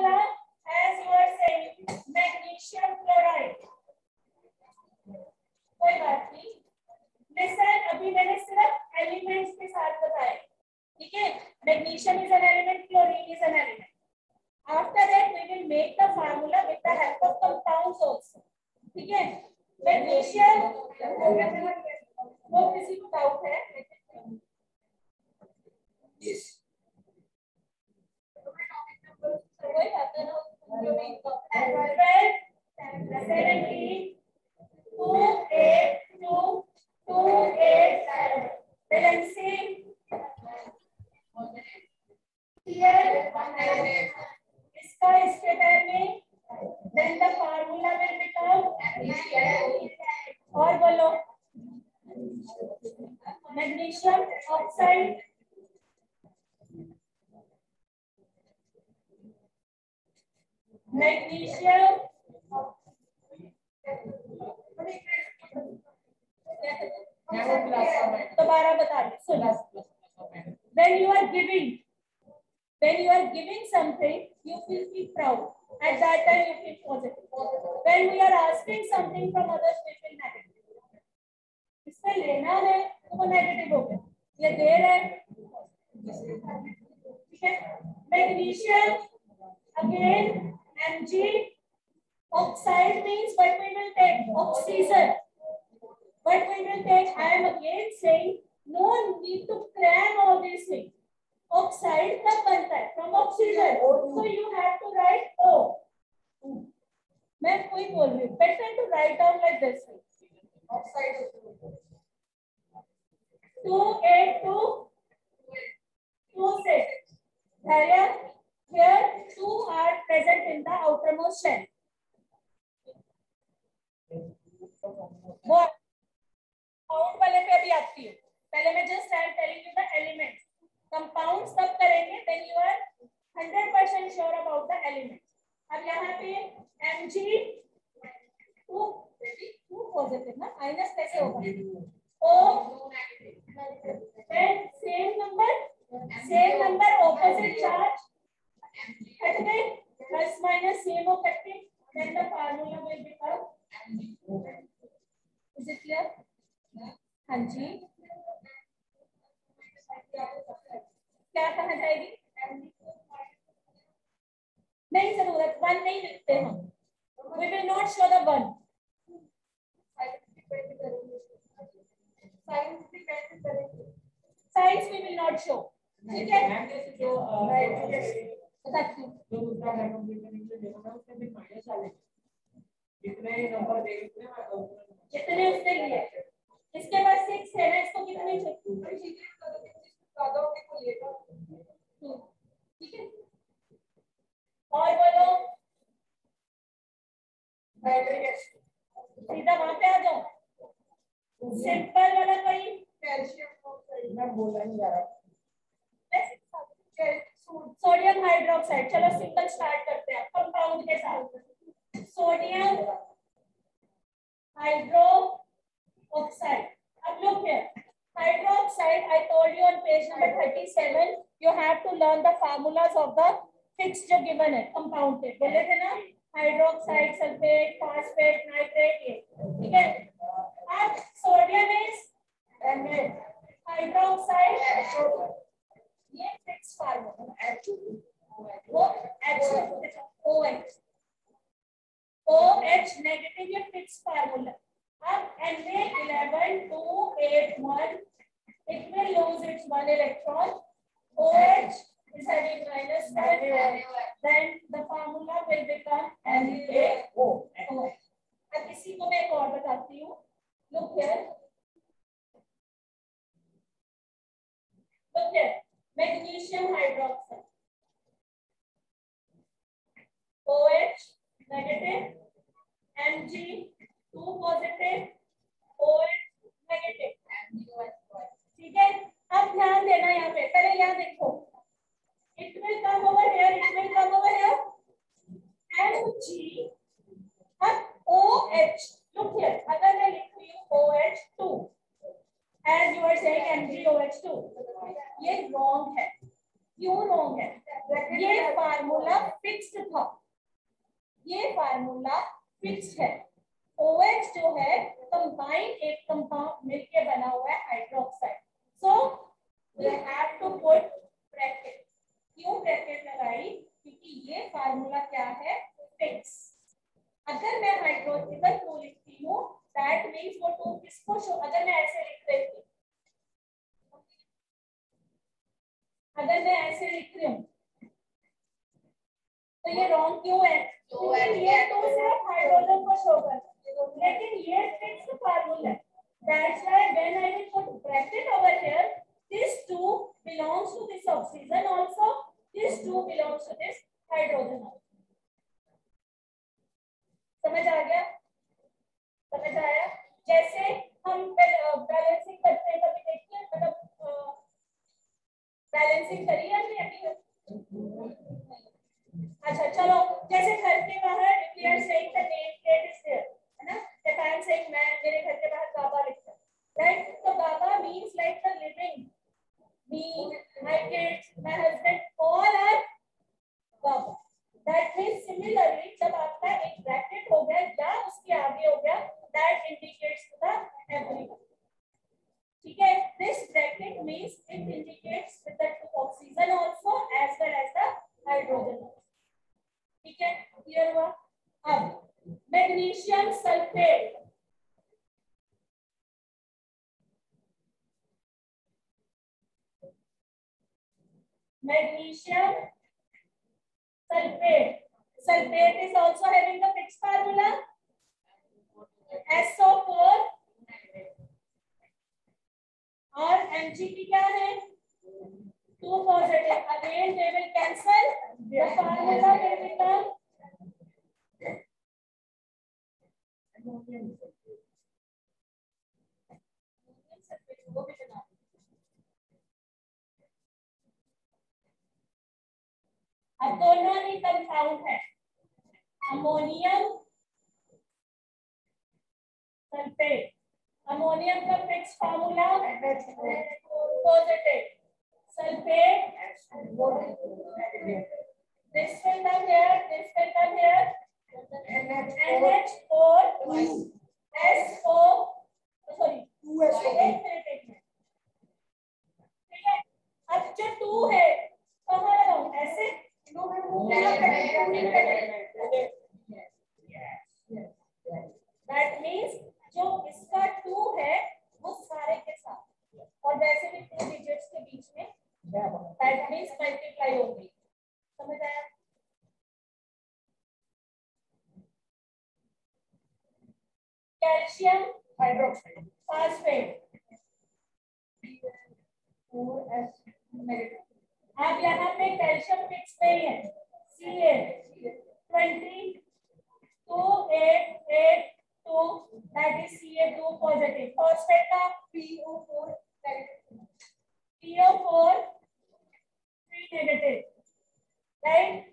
Formula as you are saying magnesium chloride कोई बात नहीं लिसन अभी मैंने सिर्फ़ एलिमेंट्स के साथ बताए ठीक है? Magnesium is an element chlorine is an element after that we will make the formula with the help of compounds also ठीक है मैग्नीशियम वो किसी को डाउट है Yes. वही बात है ना जो भी twelve seventeen two eight two two eight balancing इसका इसके पैर then the formula will become और बोलो मैग्नीशियम ऑक्साइड दोबारा बता दो सुनो when you are giving when you are giving something you will feel proud at that time you feel positive when we are asking something from others we feel negative इससे लेना है तो वो negative हो गया ये दे रहा है ठीक है magnesium again mg oxide means what we will take oxygen what we will take i am again saying no need to cram all these things oxide कब बनता है from oxygen so you have to write o मैं कोई बोल रही हूँ better to write down like this oxide two eight two two six धैर्य here two are present in the outermost shell. वो काउंट वाले पे अभी आती हूँ। पहले मैं just I am telling you the elements compounds तब करेंगे when you are 100% sure about the elements अब यहाँ पे mg टू टू पॉजिटिव ना? माइनस कैसे होगा? O, then same number same number opposite charge plus minus same of same then the formula will become is it clear हाँ जी क्या कहा जाएगी नहीं ज़रूरत वन नहीं लिखते हम we will not show the one science we will not show ठीक है बताती हूँ जो दूसरा है कंप्यूटर में देखो ना उसमें भी माइनस वाले जितने नंबर दे उतने जितने उसने लिए इसके बाद सिक्स है ना इसको कितने ठीक है। और बोलो। सीधा वहाँ पे आ जाओ। सिंपल वाला कोई? मैं बोलना नहीं जा रहा सोडियम हाइड्रोक्साइड। चलो, सिंपल स्टार्ट करते हैं कंपाउंड के साथ सोडियम हाइड्रो ऑक्साइड अब look here hydroxide i told you on page number 37 you have to learn the formulas of the fixed जो given है compound के बोले थे ना? हाइड्रोक्साइड सल्फेट फास्फेट नाइट्रेट ये। ठीक है? अब सोडियम इज़ हाइड्रोक्साइड ये फिक्स फार्मूला वो H OH OH नेगेटिव ये फिक्स फार्मूला अब Na11 2 8 1 it will lose its one electron. OH is having minus 1 then the formula will become NaO अब इसी को मैं एक और बताती हूँ look here look here magnesium hydroxide OH negative Mg 2 positive OH negative ठीक है अब ध्यान देना यहाँ पे पहले यहाँ देखो it will come over here it will come over here Mg अब OH look here अगर मैं लिख रही हूँ OH2 as you are saying MgOH2 ये wrong है क्यों wrong है ये फार्मूला फिक्स्ड था ये फार्मूला फिक्स्ड है OH जो है कंबाइन एक कंपाउंड मिलके बना हुआ है hydroxide so we have to put bracket क्यों ब्रैकेट लगाई क्योंकि ये फार्मूला क्या है? फिक्स अगर मैं हाइड्रोजन टू लिखती हूँ दैट मींस वो टू किसको शो अगर मैं ऐसे लिख देती अगर मैं ऐसे लिख रही हूँ। तो ये रॉन्ग क्यों है? क्योंकि ये टू सिर्फ़ हाइड्रोजन को शो करता लेकिन ये फिक्स्ड फार्मूला है। That's why when i will put bracket over here this two belongs to this oxygen also. This two belongs to this also समझ आ गया? समझ आया? जैसे हम बैलेंसिंग करते हैं, कभी देखिए मतलब बैलेंसिंग करिए हमने अभी? अच्छा चलो, जैसे घर के बाहर are saying the name plate is there? है ना? I am saying, मैं, मेरे घर के बाहर बाबा लिखता right so baba means like the living me my kids my husband all are baba that means similarly जब आपका एक ब्रैकेट हो गया या उसके आगे हो गया that indicates the everyone ठीक है this bracket means it indicates with the oxygen also as well as the hydrogen ठीक है क्लियर हुआ अब magnesium sulphate magnesium sulfate sulfate is also having the fixed formula SO4 और MgP क्या है two positive again they will cancel the formula will become अब दोनों ही कंपाउंड है अमोनियम सल्फेट अमोनियम का fix formula positive sulphate this will come here this will come here NH4 SO sorry 2SO एक minute एक minute ठीक है अब जो 2 है कहाँ लगाऊँ ऐसे दैट मींस जो इसका 2 है, वो सारे के साथ और वैसे भी टू डिजिट्स के बीच में मींस मल्टीप्लाई होगी। समझ आया? कैल्शियम हाइड्रोक्साइड फास्फेट अब यहाँ पे कैल्शियम फिक्स नहीं है C A twenty two eight eight two that is C A two positive phosphate का PO four PO four negative right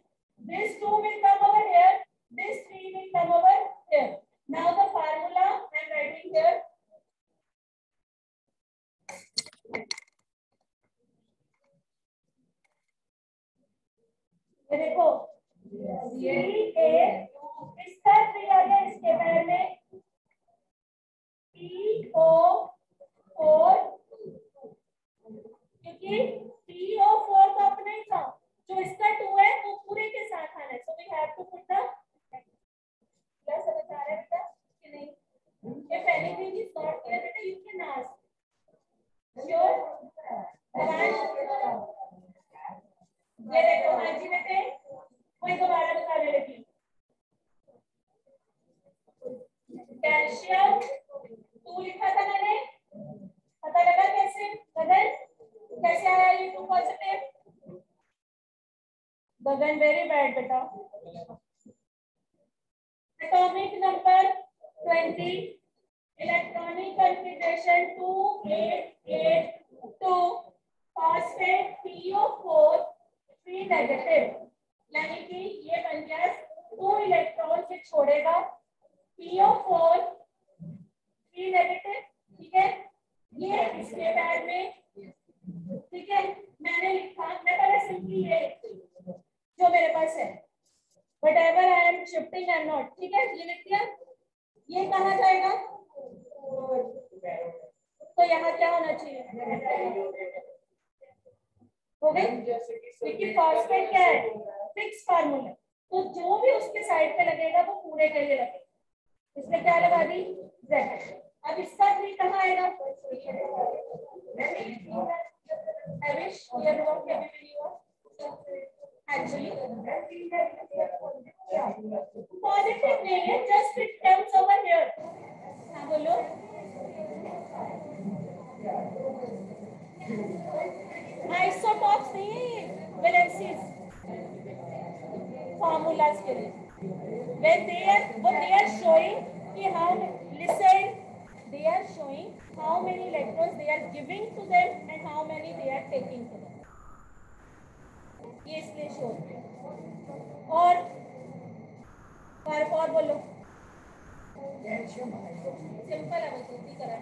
this two will come over here this three will come over here now the formula i am writing here देखो सी ए इसका three आ गया इसके पैर में P O four क्योंकि P O four तो अपना ही था जो इसका टू है वो पूरे के साथ आना है so we have to put the क्या समझ आ रहा है बेटा कि नहीं if anything is not clear beta you can ask sure ये देखो हाँ जी बेटे कोई दोबारा बताने लगी कैल्शियम टू लिखा था मैंने पता लगा कैसे गगन कैसे आया ये two positive Gagan very bad बेटा atomic number twenty electronic configuration two eight eight two phosphate PO three negative यानी कि ये बन गया टू इलेक्ट्रॉन से छोड़ेगा पीओ फोर थ्री नेगेटिव ठीक है ये इसके बैग में ठीक है मैंने लिखा मैं पहले सिंपली ये लिखती हूँ एक्सेप्टिंग एम नॉट ठीक है ये लिख दिया ये कहा जाएगा तो यहाँ क्या होना चाहिए? हो गई फॉस्फेट क्या है? फिक्स फार्मूला तो जो भी उसके साइड पे लगेगा वो पूरे के लिए लगेगा। इसमें क्या लगा दी? जेड अब इसका थ्री कहाँ आएगा? Avish, you are what capable you are? Actually, positive नहीं है, just it comes over here. हाँ बोलो. Isotopes नहीं, valencies. Formulas लिए. When they are, what they are showing कि how listen, they are showing how many electrons they are giving to them and how many they are taking to them. ये इसलिए show और और बोलो simple है बस उसी तरह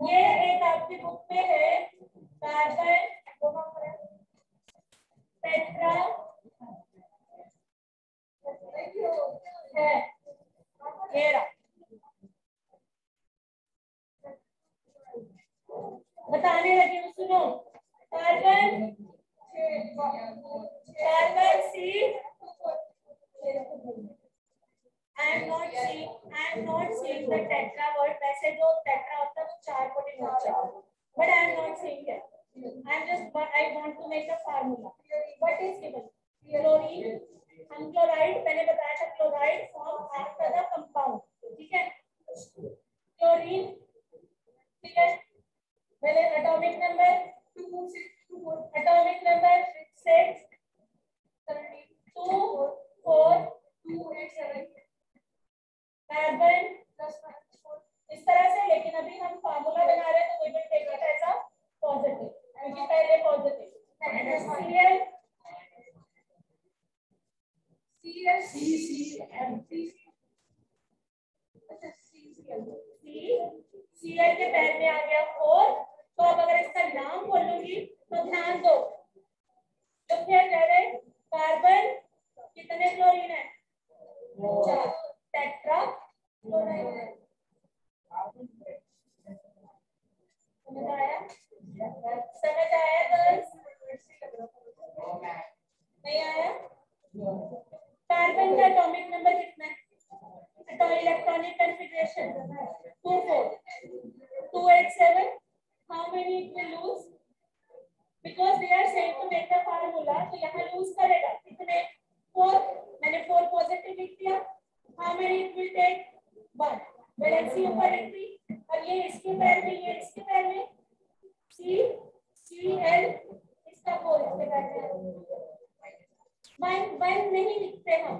ये एक आपकी बुक में है कार्बन बताने लगी हूँ सुनो। Carbon carbon see I am not see I am not seeing the tetra word वैसे जो टेट्रा होता है, वो चार होता है। But I am not seeing it I am just I want to make a formula what is given chlorine हम chloride मैंने बताया था chloride form after the compound ठीक है? क्लोरीन ठीक है? पहले atomic number 2 6 atomic number 6 2 4 2 8 7 carbon इस तरह से लेकिन अभी हम फार्मूला बना रहे हैं तो we will take it as a positive क्योंकि पहले positive CL CL C C M C अच्छा सी सीएल के पैर में आ गया फोर तो अब अगर इसका नाम बोलूँगी तो ध्यान दो तो क्या कह रहे कार्बन कितने क्लोरीन है चार टेट्रा क्लोराइड है समझ आया समझ आया गर्ल्स नहीं आया कार्बन का एटॉमिक नंबर कितना है atomic electronic configuration 2 4 287 how many it will lose because they are saying to make the formula तो यहाँ lose करेगा कितने 4 मैंने 4 पॉजिटिव लिख दिया how many it will take 1 valency ऊपर दी और ये इसके पैर में ये इसके पैर में C C L इसका 4 इसके पैर में वन वन नहीं लिखते हम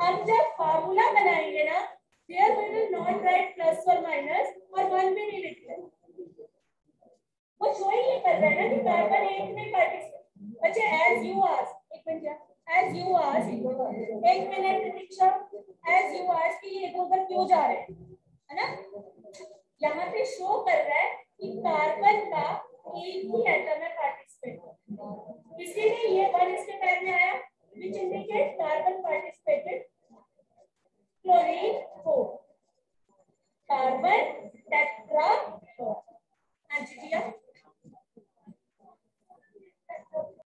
हम जब फार्मूला बनाएँगे ना there we will not write plus और माइनस और वन भी नहीं लिखते। वो शो ही नहीं कर रहा है ना कि कार्बन एक में पार्टिसिपेट अच्छा एज यू आस्क एक मिनट एज यू आस्क एक minute Diksha as you ask कि ये इधर क्यों जा रहे हैं? है ना? यहाँ पे शो कर रहा है कि कार्बन का एक ही एटम में पार्टिसिपेट इसीलिए ये वन इसके पैर आया which indicate carbon participated chlorine four carbon tetra four हाँ जी, भैया।